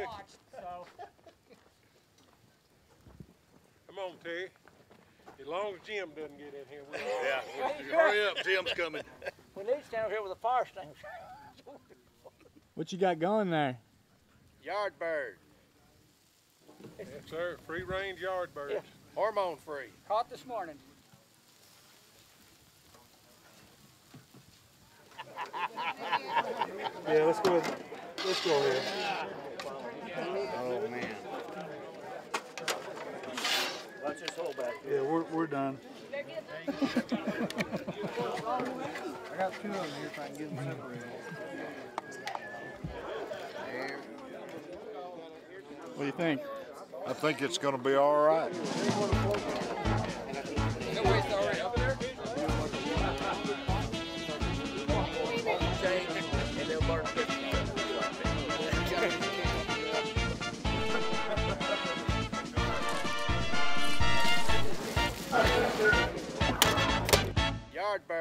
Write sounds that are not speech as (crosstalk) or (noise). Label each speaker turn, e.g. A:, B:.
A: I,
B: Who
A: I
B: picked?
A: watched, so. (laughs)
B: Come on, Terry. As long as Jim doesn't get in here, we're all
C: Yeah, hurry up, Jim's coming.
A: We need to stand over here with a fire extinguisher.
D: What you got going there?
C: Yard bird,
B: Yes, sir. Free range yard birds.
A: Yeah.
C: hormone free.
A: Caught this morning. (laughs)
E: Yeah, let's go. ahead. Let's go ahead. Watch this hole back. Yeah, we're, we're done.
D: I got two of them here if I can get them separated. What do you think?
C: I think it's gonna be all right. yard bird.